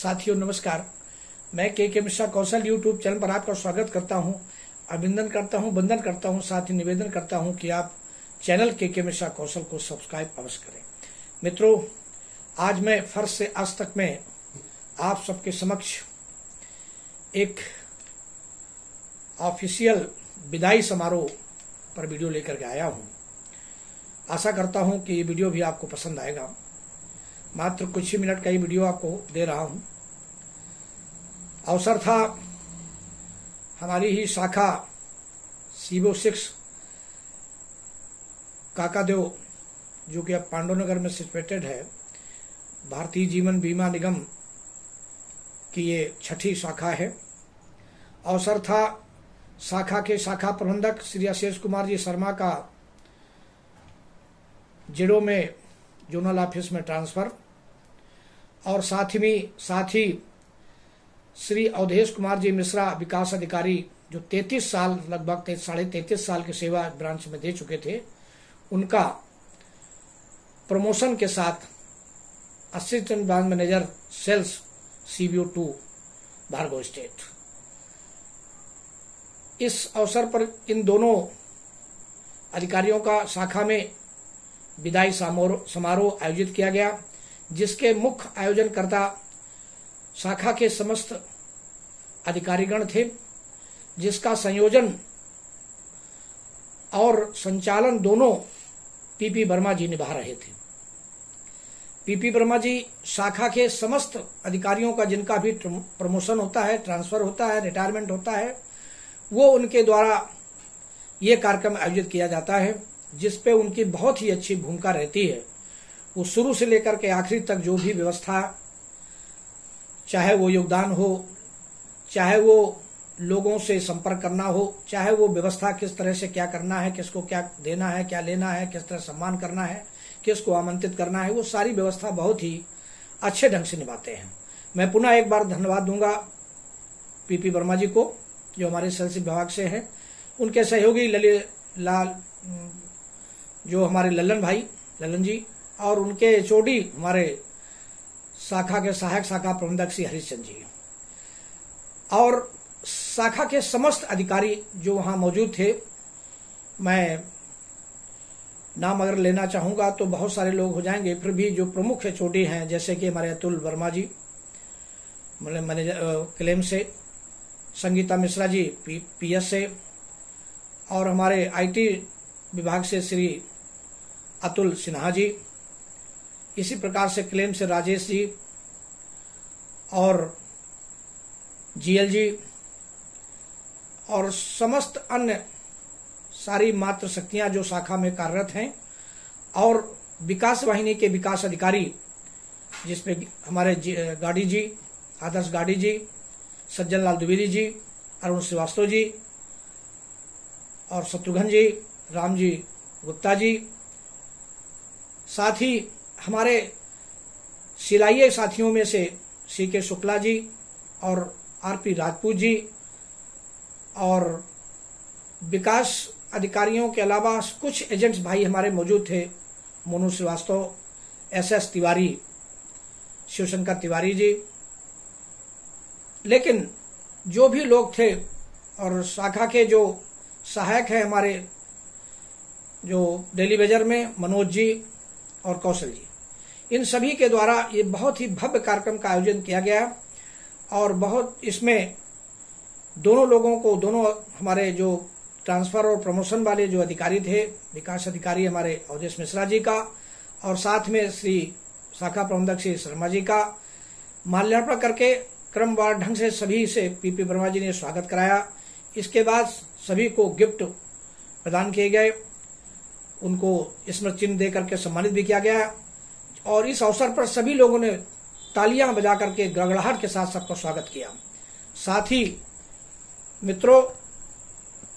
साथियों, नमस्कार। मैं के के मिश्रा कौशल यूट्यूब चैनल पर आपका स्वागत करता हूँ। अभिनंदन करता हूँ वंदन करता हूँ, साथ ही निवेदन करता हूँ कि आप चैनल के के मिश्रा कौशल को सब्सक्राइब अवश्य करें। मित्रों, आज मैं फर्श से आज तक में आप सबके समक्ष एक ऑफिशियल विदाई समारोह पर वीडियो लेकर के आया हूँ। आशा करता हूँ कि ये वीडियो भी आपको पसंद आएगा। मात्र कुछ ही मिनट का ये वीडियो आपको दे रहा हूँ। अवसर था हमारी ही शाखा सीबो सिक्स काकादेव, जो कि अब पांडवनगर में सिचुएटेड है। भारतीय जीवन बीमा निगम की ये छठी शाखा है। अवसर था शाखा के शाखा प्रबंधक श्री अशेष कुमार जी शर्मा का। जिडो में जोनल ऑफ़िस में ट्रांसफ़र और साथ ही साथ ही श्री अवधेश कुमार जी मिश्रा, विकास अधिकारी, जो 33 साल, लगभग साढ़े तैतीस साल की सेवा ब्रांच में दे चुके थे, उनका प्रमोशन के साथ assistant branch manager sales CBO to Bhargav state इस अवसर पर इन दोनों अधिकारियों का शाखा में विदाई समारोह आयोजित किया गया, जिसके मुख्य आयोजनकर्ता शाखा के समस्त अधिकारीगण थे, जिसका संयोजन और संचालन दोनों पीपी वर्मा जी निभा रहे थे। पीपी वर्मा जी शाखा के समस्त अधिकारियों का जिनका भी प्रमोशन होता है, ट्रांसफ़र होता है, रिटायरमेंट होता है, वो उनके द्वारा ये कार्यक्रम आयोजित किया जाता है। जिसपे उनकी बहुत ही अच्छी भूमिका रहती है, वो शुरू से लेकर के आखिरी तक जो भी व्यवस्था, चाहे वो योगदान हो, चाहे वो लोगों से संपर्क करना हो, चाहे वो व्यवस्था किस तरह से क्या करना है, किसको क्या देना है, क्या लेना है, किस तरह सम्मान करना है, किसको आमंत्रित करना है, वो सारी व्यवस्था बहुत ही अच्छे ढंग से निभाते हैं। मैं पुनः एक बार धन्यवाद दूँगा पीपी वर्मा जी को, जो हमारे सेल्स विभाग से हैं। उनके सहयोगी ललित लाल जो हमारे लल्लन भाई ललन जी और उनके चोटी हमारे शाखा के सहायक शाखा प्रबंधक श्री हरिश्चंद जी। और शाखा के समस्त अधिकारी जो वहाँ मौजूद थे मैं नाम अगर लेना चाहूँगा तो बहुत सारे लोग हो जाएँगे। फिर भी जो प्रमुख चोटी हैं जैसे कि हमारे अतुल वर्मा जी मैनेजर क्लेम से संगीता मिश्रा जी पी, पीएस से और हमारे आईटी विभाग से श्री अतुल सिन्हा जी, इसी प्रकार से क्लेम से राजेश जी और जीएल जी और समस्त अन्य सारी मात्र शक्तियाँ जो शाखा में कार्यरत हैं और विकास वाहिनी के विकास अधिकारी, जिसमें हमारे गाड़ी जी, आदर्श गाड़ी जी, सज्जन लाल द्विवेदी जी, अरुण श्रीवास्तव जी और शत्रुघ्न जी राम जी गुप्ता जी साथ ही हमारे सिलाई साथियों में से सी के शुक्ला जी और आरपी राजपूत जी और विकास अधिकारियों के अलावा कुछ एजेंट्स भाई हमारे मौजूद थे, मोनू श्रीवास्तव, एस एस तिवारी, शिवशंकर तिवारी जी। लेकिन जो भी लोग थे और शाखा के जो सहायक हैं हमारे जो डेली बेजर में मनोज जी और कौशल जी। इन सभी के द्वारा ये बहुत ही भव्य कार्यक्रम का आयोजन किया गया और बहुत इसमें दोनों लोगों को, दोनों हमारे जो ट्रांसफ़र और प्रमोशन वाले जो अधिकारी थे, विकास अधिकारी हमारे अवधेश मिश्रा जी का और साथ में श्री शाखा प्रबंधक श्री शर्मा जी का माल्यार्पण करके क्रमवार ढंग से सभी से पीपी वर्मा जी ने स्वागत कराया। इसके बाद सभी को गिफ्ट प्रदान किए गए। उनको स्मृति चिन्ह दे करके सम्मानित भी किया गया और इस अवसर पर सभी लोगों ने तालियाँ बजा करके गड़गड़ाहट के साथ सबका स्वागत किया। साथ ही मित्रों